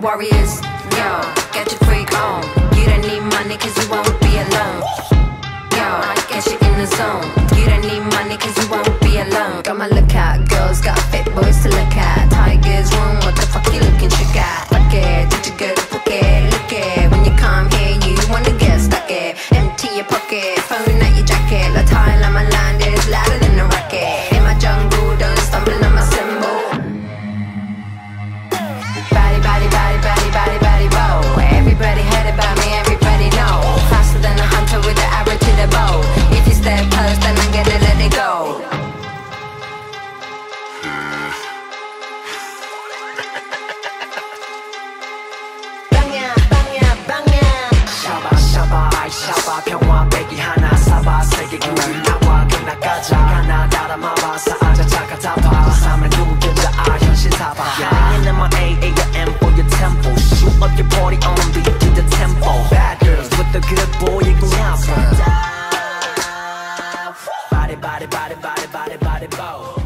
Warriors, yo, get your freak on. You don't need money cause you won't be alone. Yo, I get you in the zone. You don't need money cause you won't be alone. Got my lookout, girls got fit boys to look at. Tigers room, what the fuck you looking chick at? Fuck it, did you go to Phuket? Look it, when you come here, you wanna get stuck it. Empty your pocket, phone out your jacket. La like my land is louder than 따라마봐 사자차가 잡아 삶을 두들자 아 현실 잡아 Hanging in my AAM for your tempo Shoot up your party on beat to the tempo Bad girls with the good boy you can help her Body, body, body, body, body, body, body, body